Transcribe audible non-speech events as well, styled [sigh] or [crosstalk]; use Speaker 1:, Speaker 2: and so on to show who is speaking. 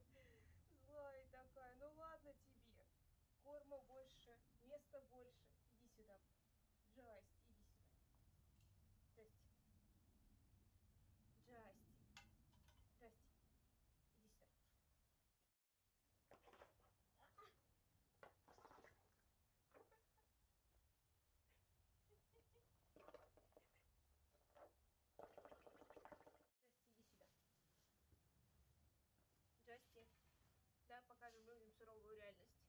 Speaker 1: [laughs] злая такая. Ну ладно тебе. Корма больше места больше. покажем людям суровую реальность.